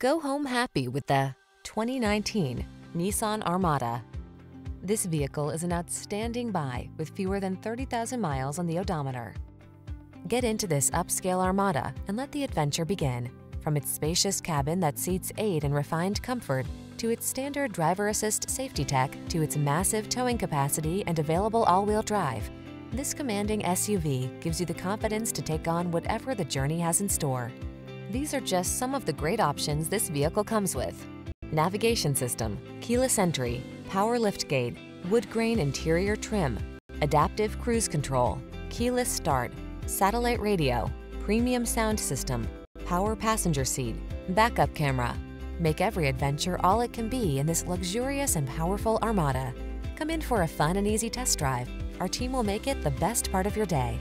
Go home happy with the 2019 Nissan Armada. This vehicle is an outstanding buy with fewer than 30,000 miles on the odometer. Get into this upscale Armada and let the adventure begin. From its spacious cabin that seats eight in refined comfort, to its standard driver assist safety tech, to its massive towing capacity and available all-wheel drive, this commanding SUV gives you the confidence to take on whatever the journey has in store. These are just some of the great options this vehicle comes with. Navigation system, keyless entry, power liftgate, wood grain interior trim, adaptive cruise control, keyless start, satellite radio, premium sound system, power passenger seat, backup camera. Make every adventure all it can be in this luxurious and powerful Armada. Come in for a fun and easy test drive. Our team will make it the best part of your day.